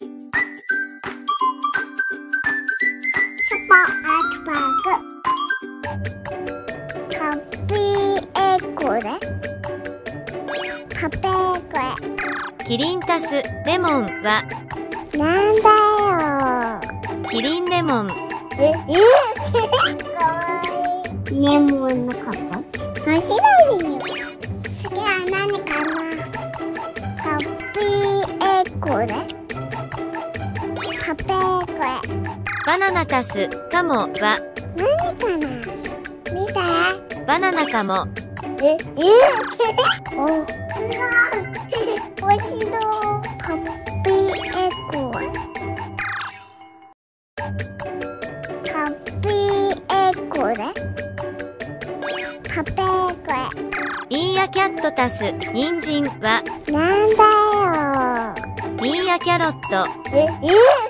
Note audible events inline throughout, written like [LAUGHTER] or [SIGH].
スポーツパーク。ハッピーエッグで。ハッピーエッグキリン足すレモンは。なんだよ。キリンレモン。ええ？[LAUGHS] かわいい。レモンのカップ？面白いよ。次は何かな？ハッピーエッグバナナ足すカモは何かな？見てバナナカモえ、え？[LAUGHS] お、すごい。美味しそう。ハッピーーイーヤキャット足す人参はグ。なんだよ。イーヤキャロットえ、え？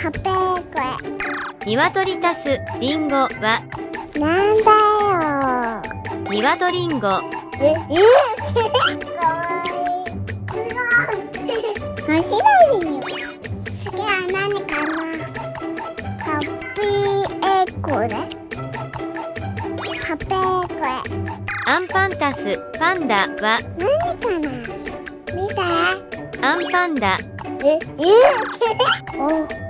ハッピーエッグ。鶏足すリンゴは？なんだよ。ニワトリンゴえ、えかわいい。すごい。面白いよ。次は何かな？ハッピーエッグで。ハッピーエッグ。アンパン足すパンダは？何かな？見て。アンパンダえ、えお、[LAUGHS]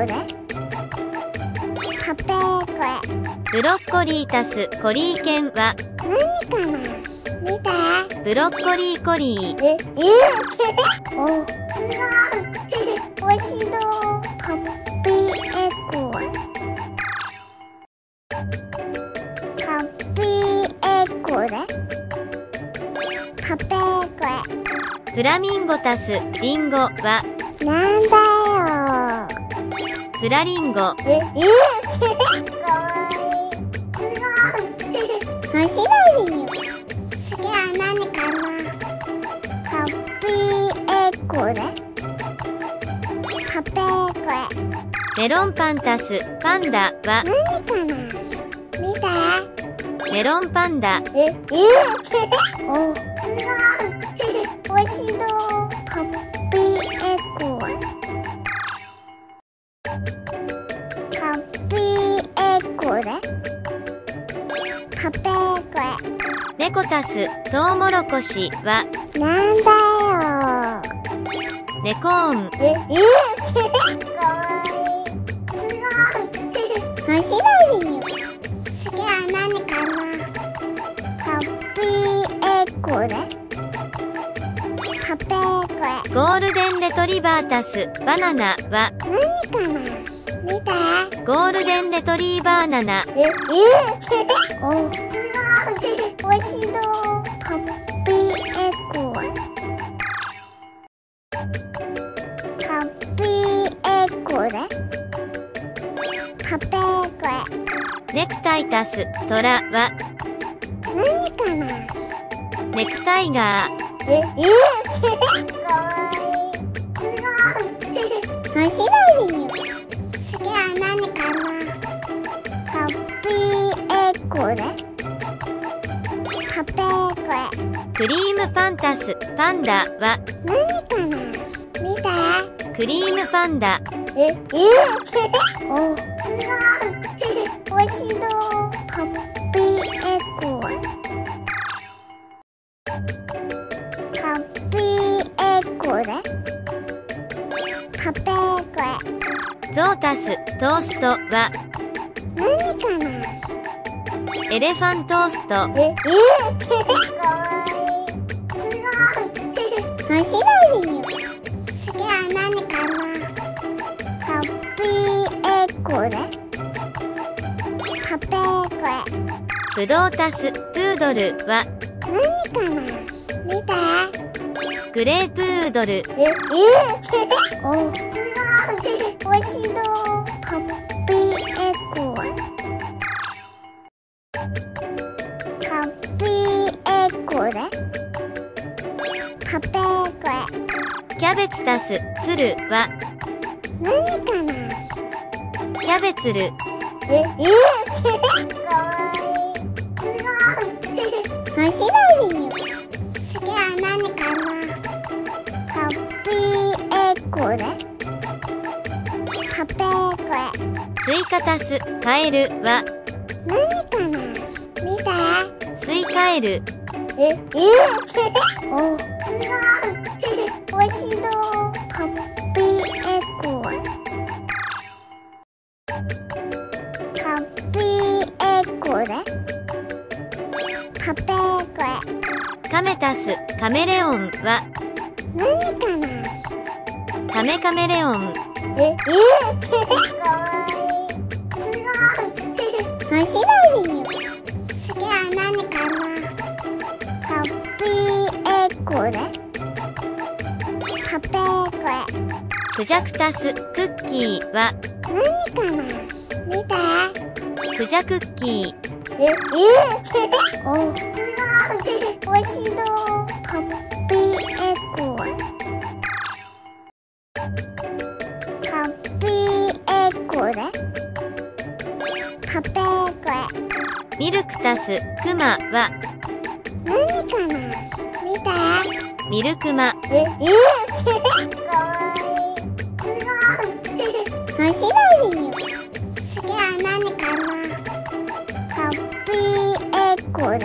エッグで。ハッピーエッグ。ブロッコリー足すコリーは何かな？見て。ブロッコリーコリーえ、え？[LAUGHS] お、すごい。美味しピーエッグ。ハッピーエッグで？ハッピーエッグ。フラミンゴ足すリンゴはなんだ？よ。フラリンゴえ、えかわいい。すごい。面白いよ。次は何かな？ハッピーエッグで。ハッピーエッグ。メロンパン足すパンダは何かな？見て。メロンパンダえ、えお、[LAUGHS] 猫足すトウモロコシはなんだよ。ネコーンえ、えかわいい。すごい。面白いよ。次は何かなハッピーエッグで。ハッピーエッグ。ゴールデンレトリバー足すバナナは何かな見て。ゴールデンレトリーバーナナえ、えお、[LAUGHS] すごい。美味しそう。ハッピーエッグ。ハッピーエッグで。ハッピーエッグ。ネクタイ足すトラは何かなネクタイガーえ、え [LAUGHS] かわいい。すごい。面白いクリームパンタスパンダは？何かな？見て。クリームパンダえ、え？[LAUGHS] お、すごい。美味しそう。ハッピーエッグ。ハッピーエッグで？カペーコゾータストーストは？何かな？エレファントースト。ええ [LAUGHS] かわいい。すごい面白いよ。次は何かな。ハッピーエコで。カペーコブドウタスプードルは。何かな。見て。グレープードル。ええ。[LAUGHS] おエコでカペーコキャベツタスツルは。何かな。キャベツルええ [LAUGHS] かわいい。すごい面白いよ。次は何かな。ハッピーエコでカペーコスイカタスカエルは。何かな。見て。スイカエルええ？[LAUGHS] おすごい美味しそうハッピーエコハッピーエコで？カペーコカメタスカメレオンは？何かな？カメカメレオン。ええ？クジャクタスクッキーは何かな？見て。クジャクッキー。え？え？[LAUGHS] おすごい美味しそうハッピーエコハッピーエコで？カペーコミルクタスクマは何かな？見て。ミルクマ。え？え？[LAUGHS] 面白い。よ次は何かな？ハッピーエコで。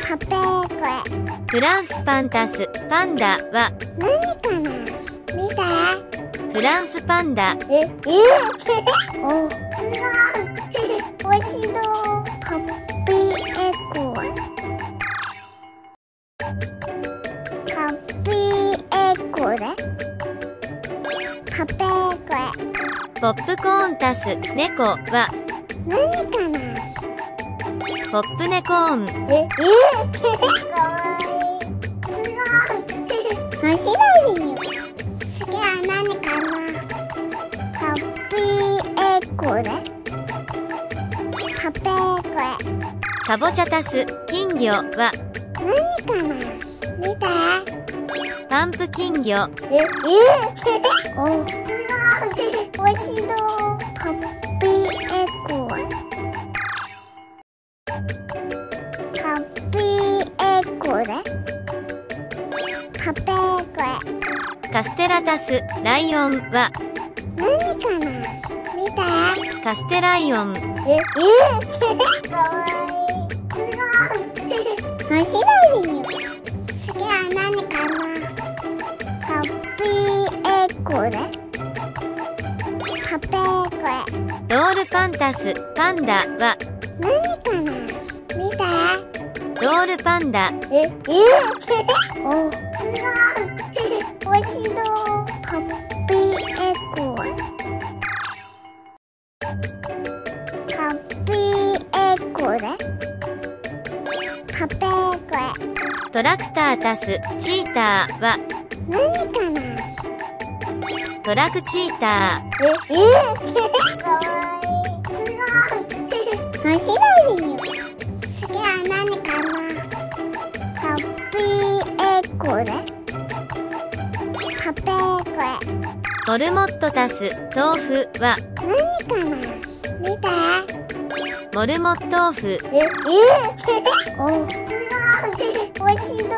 カペーエコフランスパンタスパンダは何かな見てフランスパンダええおすごい美味しポップコーンタス猫は何かな？ポップネコーンええかわいい。すごい面白いよ次は何かな？ハッピーエコで。カペーコかぼちゃタス金魚は何かな？見て。パンプキン魚ええ [LAUGHS] おすごい美味しそうハッピーエコハッピーエコで。カステラタスライオンは？何かな？見て。カステライオン。ええ？かわいい。すごい。面白いよ。次は何かな？ハッピーエコで？カペーコロールパンタスパンダは。何かな？見て。ロールパンダ。ええ？[LAUGHS] おすごいしッピーエコハッピーエコで？カペーコトラクタータスチーターは。何かな？トラクチータええかわいいすごい。面白いよ次は何かな。ハッピーエコでカペーコーモルモットタス。豆腐は何かな。見て。モルモット豆腐。ええ。[LAUGHS] おすごい。しそう